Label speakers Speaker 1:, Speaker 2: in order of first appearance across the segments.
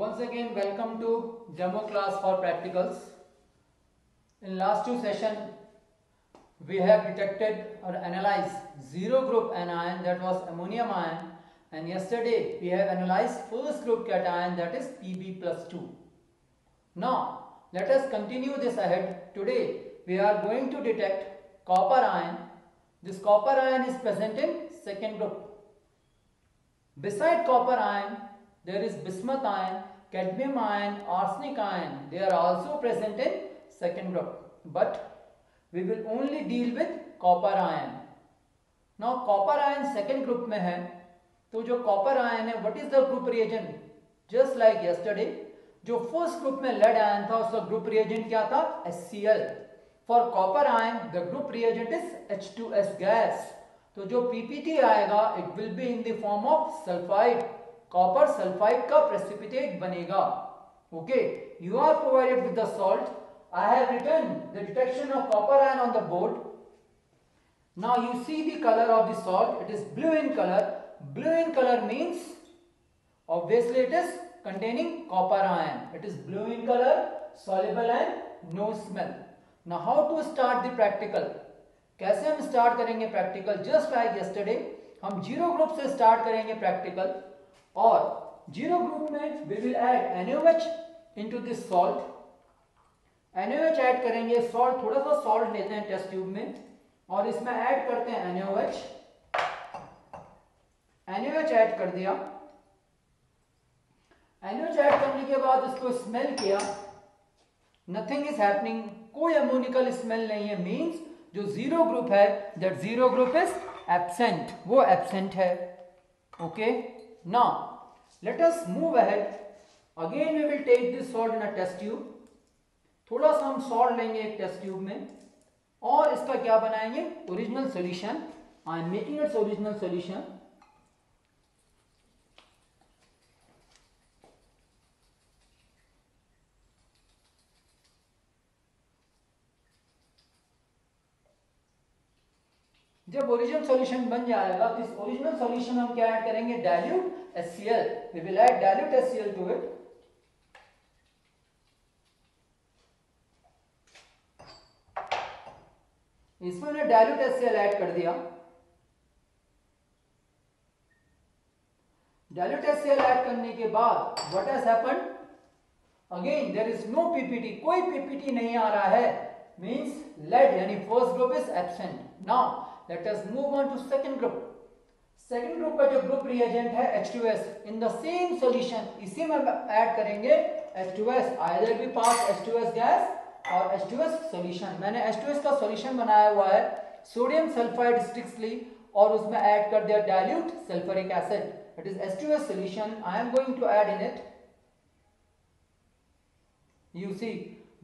Speaker 1: Once again, welcome to demo class for practicals. In last two session, we have detected or analyzed zero group anion that was ammonium ion and yesterday we have analyzed first group cation that is Pb plus 2. Now, let us continue this ahead. Today, we are going to detect copper ion. This copper ion is present in second group. Beside copper ion, there is bismuth ion, cadmium ion, arsenic ion. They are also present in second group. But we will only deal with copper ion. Now copper ion second group में है तो जो copper ion है what is the group reagent? Just like yesterday जो first group में lead ion था उसका group reagent क्या था HCl. For copper ion the group reagent is H2S gas तो जो पीपीटी आएगा it will be in the form of sulphide copper sulphide का प्रेसिपिटेट बनेगा। Okay you are provided with the salt I have written the detection of copper ion on the board now you see the colour of the salt it is blue in colour blue in colour means obviously it is containing copper ion it is blue in colour soluble and no smell now how to start the practical कैसे हम start करेंगे practical just like yesterday हम zero group से start करेंगे practical और zero group में we will add NOH into this salt NOH add करेंगे salt थोड़ा सा सॉल्ट लेते हैं टेस्ट ट्यूब में और इसमें ऐड करते हैं एनओएच एनओएच ऐड कर दिया। एनओएच ऐड करने के बाद इसको स्मेल किया। नथिंग इज़ हैपनिंग कोई अमोनिकल स्मेल नहीं है। मींस जो ज़ीरो ग्रुप है that zero group is absent वो एबसेंट है। ओके ना let us move ahead. Again, we will take this salt in a test tube. थोड़ा सा हम सॉल्ट लेंगे एक टेस्ट ट्यूब में और इसका क्या बनाएँगे original solution I am making its original solution जब ओरिजिनल सॉल्यूशन बन जाएगा तो इस ओरिजिनल सॉल्यूशन हम क्या ऐड करेंगे? Dilute HCl we will add dilute HCl to it इसमें हमने डाइल्यूट HCl ऐड कर दिया। डाइल्यूट HCl ऐड करने के बाद what has happened again there is no PPT कोई पीपीटी नहीं आ रहा है। मींस लेड यानी first group is absent now let us move on to second group second group का जो ग्रुप रिएजेंट है H2S in the same solution इसी में ऐड करेंगे H2S either we pass H2S gas और H2S सॉल्यूशन मैंने H2S का solution बनाया हुआ है सोडियम सल्फाइड स्ट्रिक्टली और उसमें ऐड कर दिया dilute sulphuric acid that is H2S solution I am going to add in it you see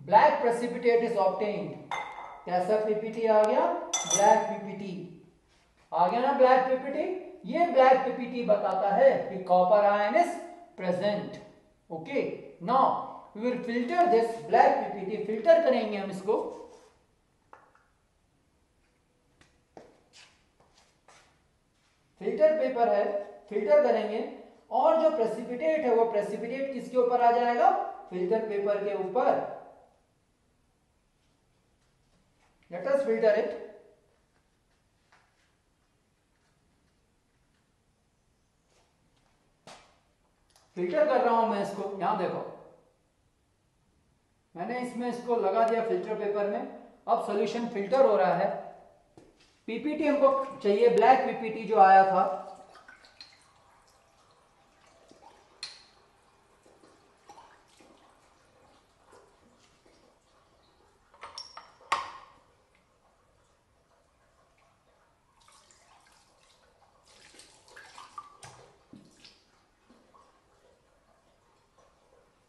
Speaker 1: black precipitate is obtained कैसा पीपीटी आ गया? Black PPT. आ गया ना ब्लैक पीपीटी? ये ब्लैक पीपीटी बताता है कि copper ion is present okay now we will filter this black PPT. Filter करेंगे हम इसको। फ़िल्टर पेपर है। फ़िल्टर करेंगे। और जो प्रेसिपिटेट है, वो प्रेसिपिटेट किसके ऊपर आ जाएगा? फ़िल्टर पेपर के ऊपर। Let us filter it filter कर रहा हूँ मैं इसको। यहाँ देखो। मैंने इसमें इसको लगा दिया फ़िल्टर पेपर में। अब सॉल्यूशन फ़िल्टर हो रहा है। पीपीटी हमको चाहिए। ब्लैक पीपीटी जो आया था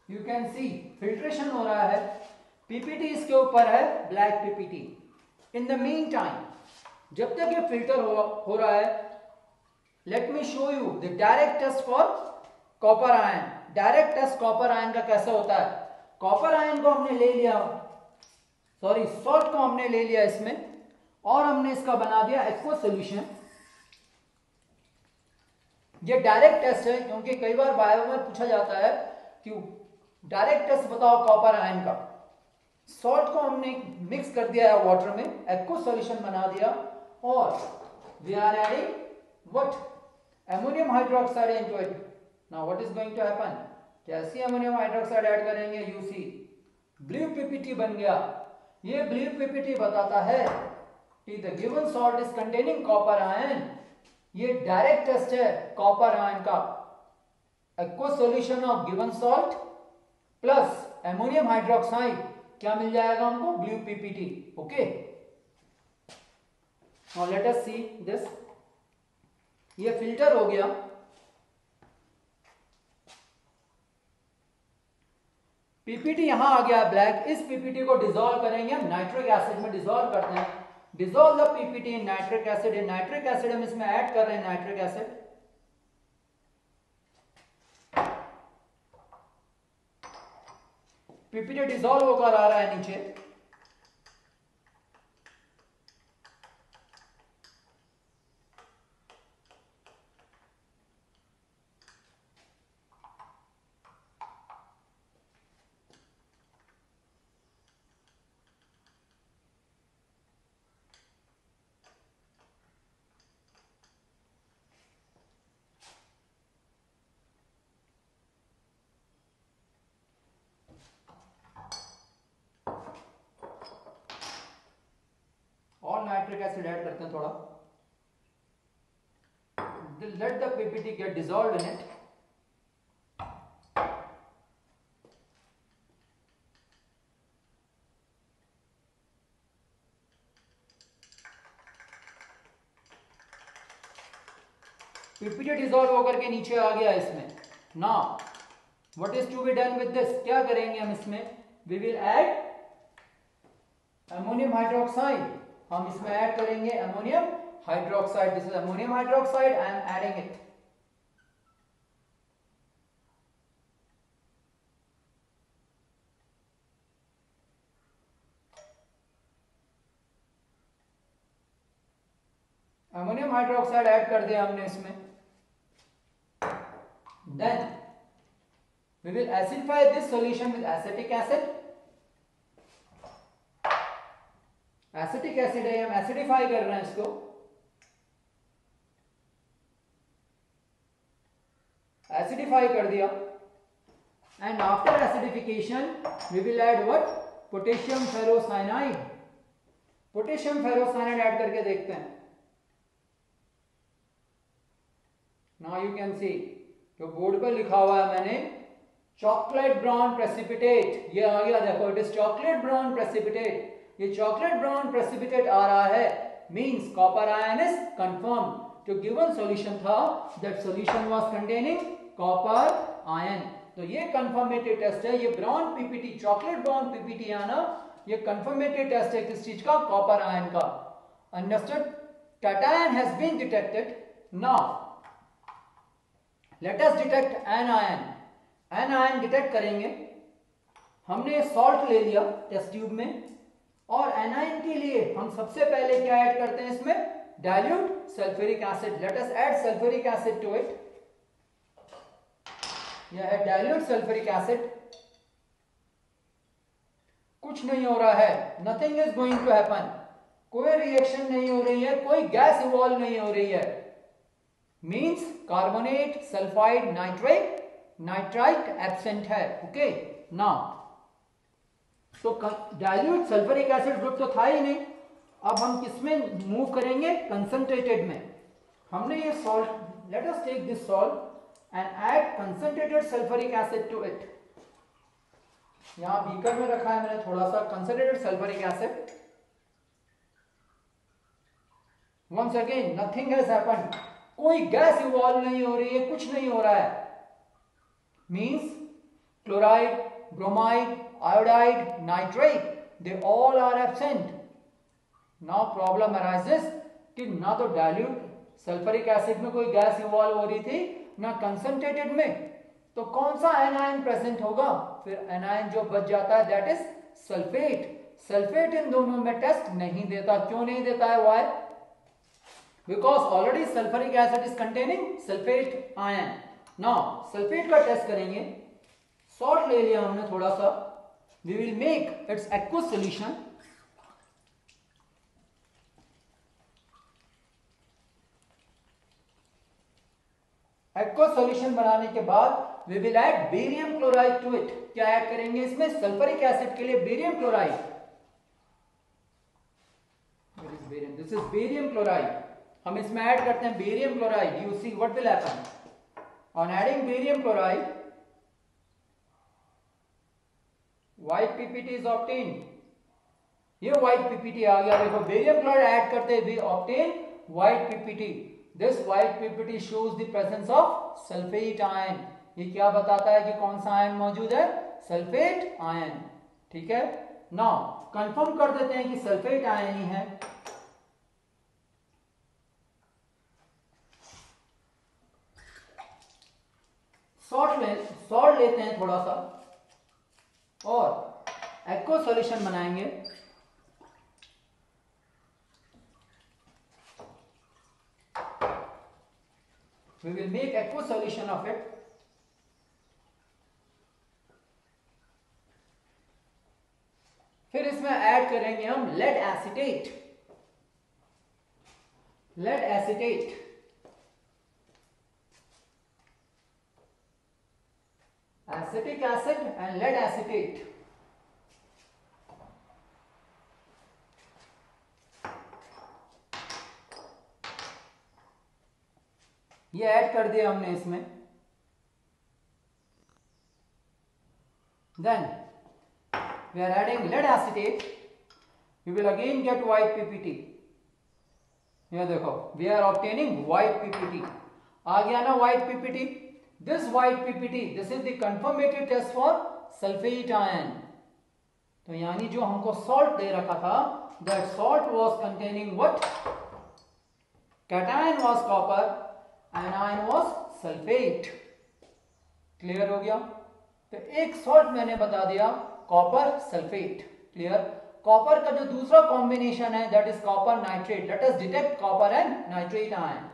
Speaker 1: यू कैन सी फिल्ट्रेशन हो रहा है पीपीटी इसके ऊपर है black PPT in the meantime जब तक ये फ़िल्टर हो, हो रहा है let me show you the direct test for copper ion direct test copper ion का कैसे होता है? कॉपर आयन को हमने ले लिया सॉरी सॉल्ट को हमने ले लिया इसमें और हमने इसका बना दिया एक्वा सोल्यूशन ये डायरेक्ट टेस्ट है क्योंकि कई बार बायो में पूछा जाता है ट्यूब डायरेक्ट टेस्ट बताओ कॉपर आयन का। सॉल्ट को हमने मिक्स कर दिया है वाटर में एक्को सॉल्यूशन बना दिया। और we are adding what ammonium hydroxide into it now what is going to happen कैसे अमोनियम हाइड्रोक्साइड ऐड करेंगे? यूसी ब्लू पीपीटी बन गया। ये ब्लू पीपीटी बताता है कि the given salt is containing copper ion ये डायरेक्ट टेस्ट है कॉपर आयन का। Aqua solution of given salt plus ammonium hydroxide क्या मिल जाएगा हमको? ब्लू पीपीटी ओके और लेट अस सी दिस ये फ़िल्टर हो गया। पीपीटी यहाँ आ गया ब्लैक इस पीपीटी को डिजोल्व करेंगे हम नाइट्रिक एसिड में डिजोल्व करते हैं। Dissolve the PPT in nitric acid in nitric acid हम इसमें ऐड कर रहे हैं नाइट्रिक एसिड पीपीटी डिजोल्व होकर आ रहा है नीचे। नाइट्रिक एसिड ऐड करते हैं थोड़ा। Let the ppt get dissolved in it PPT dissolve होकर के नीचे आ गया इसमें। ना what is to be done with this क्या करेंगे हम इसमें? We will add ammonium hydroxide हम इसमें ऐड करेंगे ammonium hydroxide this is ammonium hydroxide I am adding it ammonium hydroxide add कर दिया हमने इसमें. Then we will acidify this solution with acetic acid acetic acid है, हम एसिडिफाई कर रहे हैं इसको। एसिडिफाई कर दिया। And after acidification we will add what potassium ferrocyanide potassium ferrocyanide add करके देखते हैं। नाउ यू कैन सी जो बोर्ड पर लिखा हुआ है मैंने चॉकलेट ब्राउन प्रेसिपिटेट ये आ गया, देखो it is chocolate brown precipitate ये चॉकलेट ब्राउन प्रेसिपिटेट आ रहा है। Means copper ion is confirm जो गिवन सॉल्यूशन था that solution was containing copper ion तो ये कंफर्मेटरी टेस्ट है, ये brown PPT chocolate brown PPT आना ये कंफर्मेटरी टेस्ट है किस चीज़ का? कॉपर आयन का। Understood cation has been detected. Now, let us detect anion. Anion detect करेंगे। हमने सॉल्ट ले लिया टेस्ट ट्यूब में। और एनाइन के लिए हम सबसे पहले क्या ऐड करते हैं इसमें? Dilute sulphuric acid let us add sulphuric acid to it यह है डाइल्यूट सल्फ्यूरिक एसिड कुछ नहीं हो रहा है. Nothing is going to happen कोई रिएक्शन नहीं हो रही है. कोई गैस इवॉल्व नहीं हो रही है. Means carbonate sulphide nitrate nitrite absent है. ओके नाउ तो डाइल्यूट सल्फरिक एसिड ग्रुप तो था ही नहीं। अब हम किसमें मूव करेंगे? कंसंट्रेटेड में। हमने ये salt let us take this salt and add concentrated sulphuric acid to it यहाँ बीकर में रखा है मैंने थोड़ा सा concentrated sulphuric acid once again nothing has happened कोई गैस इवॉल्व नहीं हो रही है, कुछ नहीं हो रहा है। Means chloride bromide iodide, nitrate, they all are absent. Now problem arises कि ना तो डाइल्यूट सल्फरिक एसिड में कोई गैस इवॉल्व हो रही थी ना कंसंट्रेटेड में। तो कौन सा एनायन प्रेजेंट होगा? फिर एनायन जो बच जाता है दैट इज़ सल्फेट सल्फेट इन दोनों में टेस्ट नहीं देता। क्यों नहीं देता है? Why because already sulphuric acid is containing sulphate ion now sulphate का टेस्ट करेंगे। सॉल्ट ले लिया हमने थोड़ा सा। We will make its aqua solution aqua solution बनाने के बाद we will add barium chloride to it क्या ऐड करेंगे इसमें? सल्फरिक एसिड के लिए barium chloride this is barium chloride हम इसमें ऐड करते हैं barium chloride you see what will happen on adding barium chloride white PPT is obtain ये व्हाइट पीपीटी आ गया। देखो बेरियम क्लोराइड ऐड करते we obtain white PPT this white PPT shows the presence of sulphate ion ये क्या बताता है कि कौन सा आयन मौजूद है? सल्फेट आयन ठीक है? नाउ कंफर्म कर देते हैं कि सल्फेट आयन ही है। सॉल्ट ले सॉल्ट लेते हैं थोड़ा सा। और एक्को सॉल्यूशन बनाएँगे। We will make aqueous solution of it. फिर इसमें ऐड करेंगे हम lead acetate lead acetate acetic acid and lead acetate. ये ऐड कर दिया हमने इसमें। Then we are adding lead acetate you will again get white PPT ये देखो we are obtaining white PPT आ गया ना white PPT this white ppt this is the confirmatory test for sulfate ion. तो यानी जो हमको salt दे रखा था, that salt was containing what? Cation was copper ion was sulphate clear हो गया? तो एक सॉल्ट मैंने बता दिया कॉपर सल्फेट क्लियर कॉपर का जो दूसरा कॉम्बिनेशन है that is copper nitrate let us detect copper and nitrate ion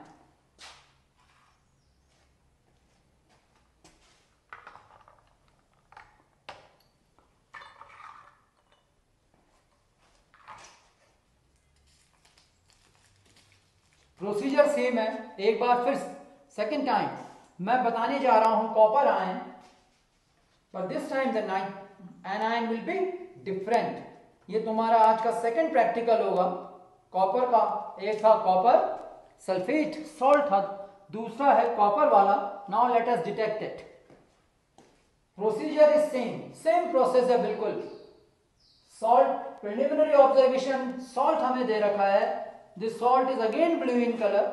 Speaker 1: procedure same है। एक बार फिर सेकेंड टाइम मैं बताने जा रहा हूँ कॉपर आयन पर this time the anion will be different ये तुम्हारा आज का सेकेंड प्रैक्टिकल होगा। कॉपर का, एक था कॉपर सल्फेट सॉल्ट था, दूसरा है कॉपर वाला। Now let us detect it procedure is same same process है, बिल्कुल। सॉल्ट प्रिलिमिनरी ऑब्जर्वेशन सॉल्ट हमें दे रखा है। This salt is again blue in colour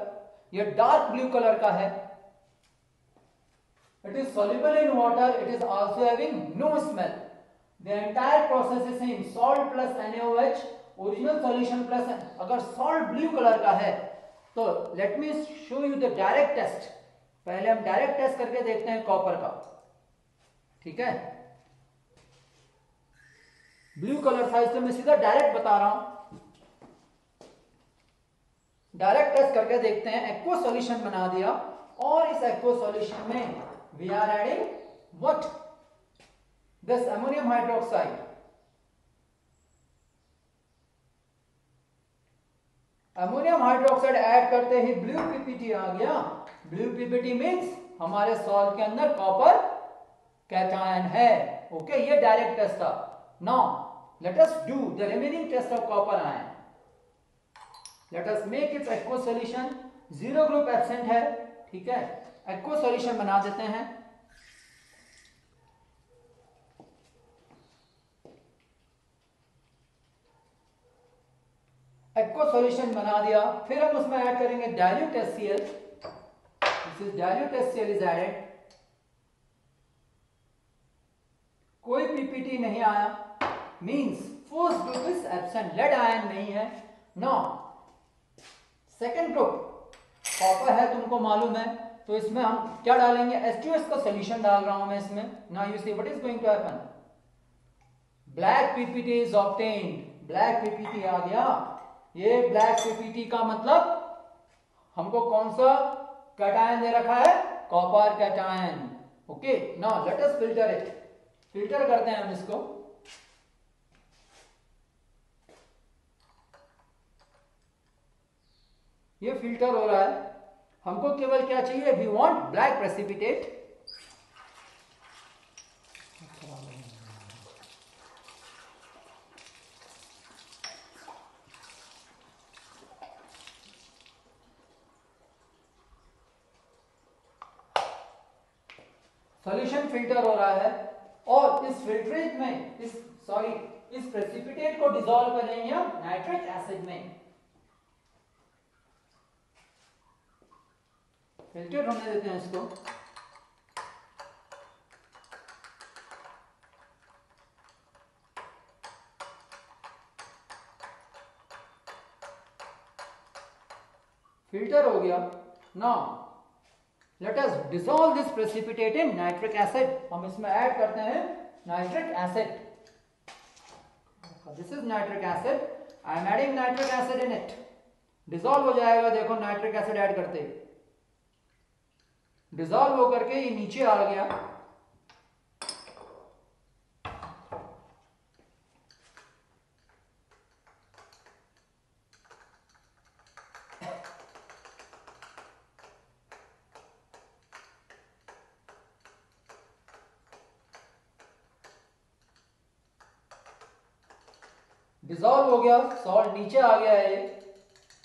Speaker 1: ये डार्क ब्लू कलर का है. It is soluble in water it is also having no smell the entire process is same salt plus NaOH original solution plus अगर salt blue colour का है तो let me show you the direct test पहले हम direct test करके देखते हैं copper का. ठीक है? ब्लू कलर था इसलिए मैं सीधा डायरेक्ट बता रहा हूँ. डायरेक्ट टेस्ट करके देखते हैं। एक्व सॉल्यूशन बना दिया। और इस एक्व सॉल्यूशन में we are adding what this ammonium hydroxide ammonium hydroxide add करते ही ब्लू पीपीटी आ गया। ब्लू पीपीटी मींस हमारे सॉल्ट के अंदर कॉपर कैटायन है। ओके ये डायरेक्ट टेस्ट था। Now let us do the remaining test of copper ion let us make its aqua solution zero group absent है, ठीक है? एक्व सॉल्यूशन बना देते हैं। एक्व सॉल्यूशन बना दिया। फिर हम उसमें ऐड करेंगे dilute HCl this is dilute HCl is added कोई पीपीटी नहीं आया। Means first group is absent lead ion नहीं है। नो सेकेंड ग्रुप कॉपर है तुमको मालूम है तो इसमें हम क्या डालेंगे? एस का सोल्यूशन डाल रहा हूँ मैं इसमें। ना you see what is going to happen black PPT is obtained black PPT आ गया। ये ब्लैक पीपीटी का मतलब हमको कौन सा कैटायन दे रखा है? Copper cation okay now let us filter it filter करते हैं हम इसको। ये फ़िल्टर हो रहा है। हमको केवल क्या चाहिए? We want black precipitate solution filter हो रहा है और इस फिल्ट्रेट में, इस सॉरी इस प्रेसिपिटेट को डिसॉल्व करेंगे हम नाइट्रिक एसिड में। फ़िल्टर होने देते हैं इसको फ़िल्टर हो गया. ना let us dissolve this precipitate in nitric acid हम इसमें ऐड करते हैं nitric acid this is nitric acid I am adding nitric acid in it dissolve हो जाएगा, देखो नाइट्रिक एसिड ऐड करते हैं. Dissolve होकर के ये नीचे आ गया। डिजॉल्व हो गया, सॉल्ट नीचे आ गया है,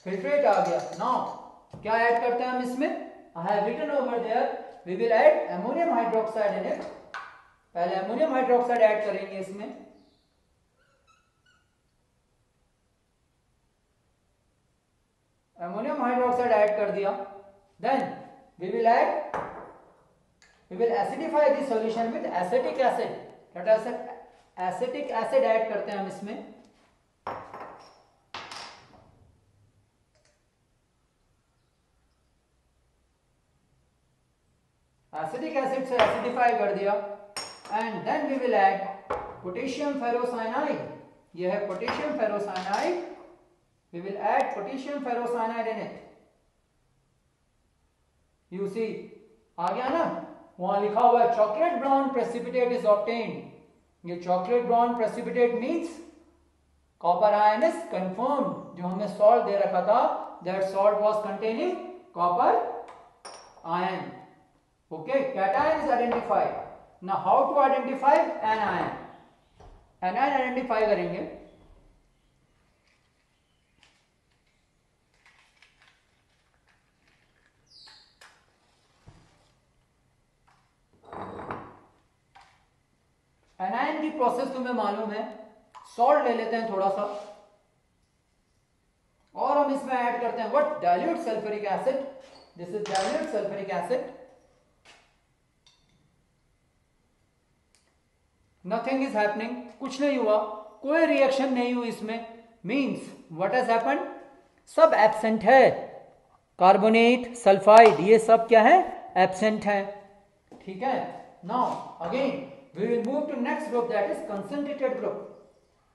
Speaker 1: फिल्ट्रेट आ गया। नाउ, क्या ऐड करते हैं हम इसमें? I have written over there we will add ammonium hydroxide in it पहले अमोनियम हाइड्रोक्साइड ऐड करेंगे इसमें। अमोनियम हाइड्रोक्साइड ऐड कर दिया। Then we will add we will acidify this solution with acetic acid acetic acid add करते हैं हम इसमें। Acidic acid से एसिडिफाई कर दिया। And then we will add potassium ferrocyanide यह है potassium ferrocyanide we will add potassium ferrocyanide in it you see आ गया ना? वहाँ लिखा हुआ है chocolate brown precipitate is obtained ये chocolate brown precipitate means copper ion is confirm जो हमने सॉल्ट दे रखा था that salt was containing copper ion Okay, cation is identified. Now how to identify? Anion? Anion identify करेंगे. Anion की process तुम्हें मालूम है. सॉल्ट ले लेते हैं थोड़ा सा. और हम इसमें ऐड करते हैं what dilute sulphuric acid this is dilute sulphuric acid nothing is happening कुछ नहीं हुआ। कोई रिएक्शन नहीं हुई इसमें। मीन्स वट हैज़ हैपन सब एबसेंट है। कार्बोनेट सल्फाइड ये सब क्या है? एबसेंट है। ठीक है? Now again we will move to next group that is concentrated group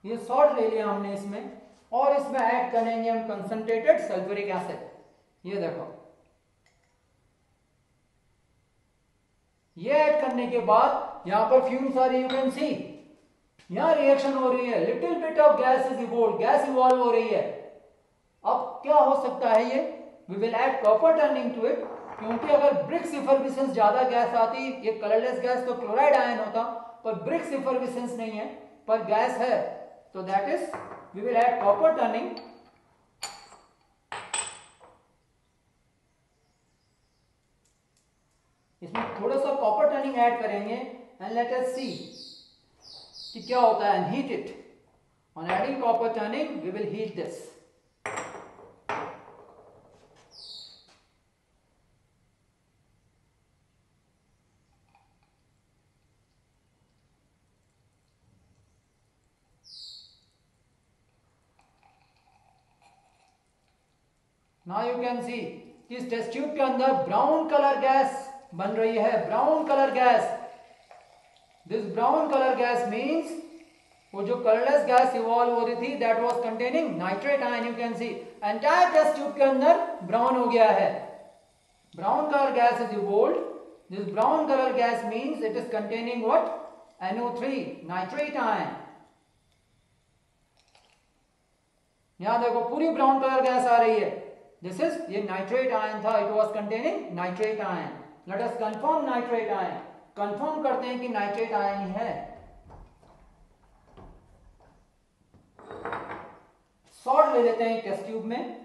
Speaker 1: ये सॉल्ट ले लिया हमने इसमें। और इसमें ऐड करेंगे हम कंसंट्रेटेड सल्फ्यूरिक एसिड ये देखो। ये ऐड करने के बाद यहाँ पर फ्यूम्स आ रही यू कैन सी यहाँ रिएक्शन हो रही है। Little bit of gas is evolve gas evolve हो रही है। अब क्या हो सकता है ये? We will add copper turning to it क्योंकि अगर ब्रिक्स इफर्बिसेंस ज़्यादा गैस आती, ये कलरलेस गैस तो क्लोराइड आयन होता, पर ब्रिक्स इफर्बिसेंस नहीं है, पर गैस है। तो that is we will add copper turning इसमें थोड़ा सा कॉपर टर्निंग ऐड करेंगे एंड लेट अस सी कि क्या होता है and heat it on adding copper turning we will heat this Now you can see this test tube के अंदर brown color gas बन रही है brown colour gas. This brown colour gas means वो जो कलरलेस गैस इवॉल्व हो रही थी that was containing nitrate ion you can see entire test tube के अंदर ब्राउन हो गया है। Brown colour gas is evolve this brown colour gas means it is containing what NO3 nitrate ion यहाँ देखो, पूरी ब्राउन कलर गैस आ रही है। दिस इज़ ये नाइट्रेट आयन था it was containing nitrate ion let us confirm nitrate ion confirm करते हैं कि नाइट्रेट आयन ही। है सॉल्ट ले लेते हैं टेस्ट ट्यूब में।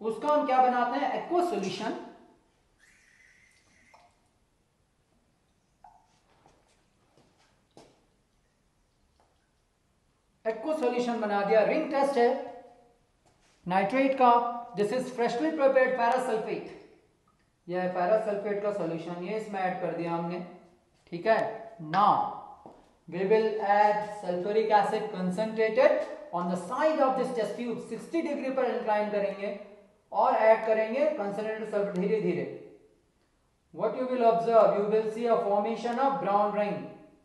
Speaker 1: उसका हम क्या बनाते हैं? एक्वा सोल्यूशन एक्वा सोल्यूशन बना दिया। रिंग टेस्ट है। नाइट्रेट का this is freshly prepared ferrous sulphate यह है पैरासल्फेट का सॉल्यूशन ये इसमें ऐड कर दिया हमने। ठीक है? Now we will add sulphuric acid concentrated on the side of this test tube 60 degree पर इंक्लाइन करेंगे और ऐड करेंगे कंसनट्रेटेड सल्फ़र धीरे धीरे। What you will observe, you will see a formation of brown ring.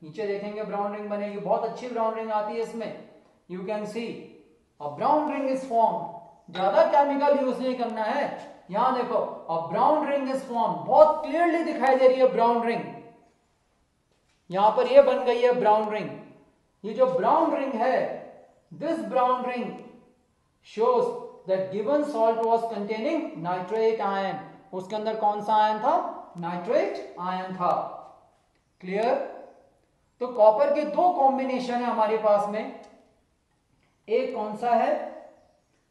Speaker 1: नीचे देखेंगे brown ring बनेगी। बहुत अच्छी ब्राउन रिंग आती है इसमें। You can see a brown ring is form ज़्यादा केमिकल यूज़ नहीं करना है। यहाँ देखो a brown ring is form बहुत क्लियरली दिखाई दे रही है ब्राउन रिंग यहाँ पर ये बन गई है ब्राउन रिंग ये जो ब्राउन रिंग है this brown ring shows that given salt was containing nitrate ion. उसके अंदर कौन सा आयन था? नाइट्रेट आयन था. क्लियर तो कॉपर के दो कॉम्बिनेशन है हमारे पास में। एक कौन सा है?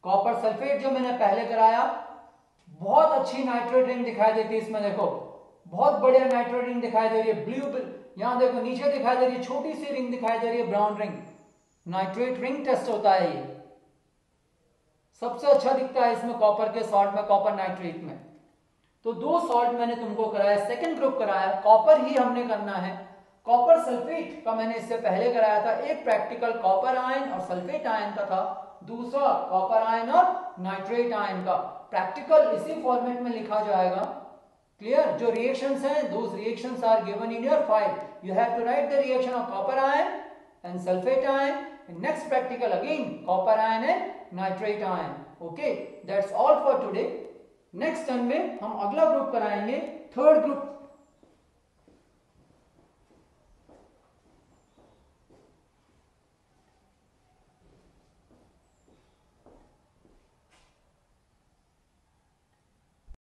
Speaker 1: कॉपर सल्फेट जो मैंने पहले कराया, बहुत अच्छी नाइट्रेट रिंग दिखाई देती है इसमें, देखो। बहुत बढ़िया नाइट्रेट रिंग दिखाई दे रही है ब्लू यहाँ देखो, नीचे दिखाई दे रही है छोटी सी रिंग दिखाई दे रही है brown ring nitrate ring test होता है ये। सबसे अच्छा दिखता है इसमें कॉपर के सॉल्ट में कॉपर नाइट्रेट में। तो दो सॉल्ट मैंने तुमको कराया सेकंड ग्रुप कराया कॉपर ही हमने करना है। कॉपर सल्फेट का मैंने इससे पहले कराया था, एक प्रैक्टिकल कॉपर आयन और सल्फेट आयन का था। दूसरा कॉपर आयन और नाइट्रेट आयन का। प्रैक्टिकल इसी फॉर्मेट में लिखा जाएगा। क्लियर जो रिएक्शंस हैं those reactions are given in your file you have to write the reaction of copper ion and sulphate ion next practical again copper ion and nitrate ion okay that's all for today next term में हम अगला group कराएँगे third group